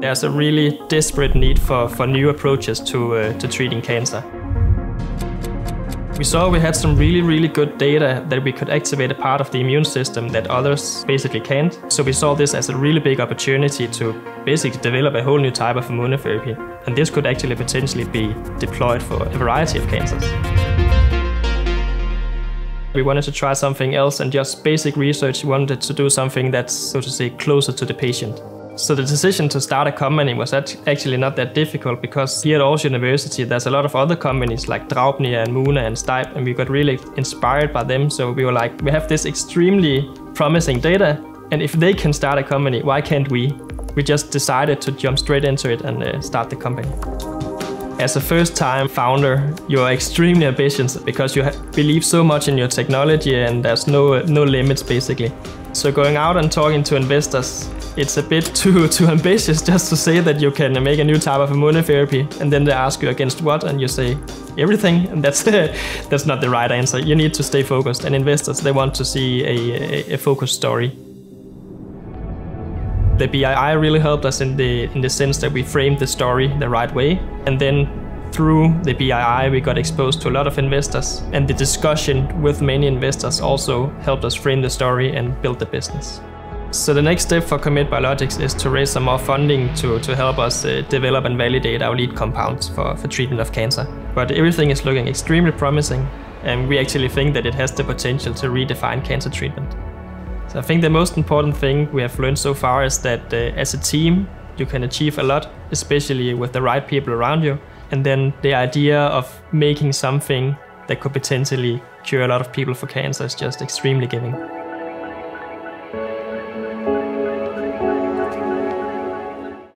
There's a really desperate need for, for new approaches to, uh, to treating cancer. We saw we had some really, really good data that we could activate a part of the immune system that others basically can't. So we saw this as a really big opportunity to basically develop a whole new type of immunotherapy. And this could actually potentially be deployed for a variety of cancers. We wanted to try something else and just basic research. Wanted to do something that's, so to say, closer to the patient. So the decision to start a company was actually not that difficult because here at Aarhus University there's a lot of other companies like Draupnir and Muna and Stipe and we got really inspired by them. So we were like, we have this extremely promising data and if they can start a company, why can't we? We just decided to jump straight into it and uh, start the company. As a first time founder, you're extremely ambitious because you believe so much in your technology and there's no, no limits basically. So going out and talking to investors, it's a bit too too ambitious just to say that you can make a new type of immunotherapy and then they ask you against what and you say everything and that's that's not the right answer. You need to stay focused and investors they want to see a, a, a focused story. The BII really helped us in the in the sense that we framed the story the right way and then through the BII, we got exposed to a lot of investors, and the discussion with many investors also helped us frame the story and build the business. So the next step for Commit Biologics is to raise some more funding to, to help us uh, develop and validate our lead compounds for, for treatment of cancer. But everything is looking extremely promising, and we actually think that it has the potential to redefine cancer treatment. So I think the most important thing we have learned so far is that uh, as a team, you can achieve a lot, especially with the right people around you. And then the idea of making something that could potentially cure a lot of people for cancer is just extremely giving.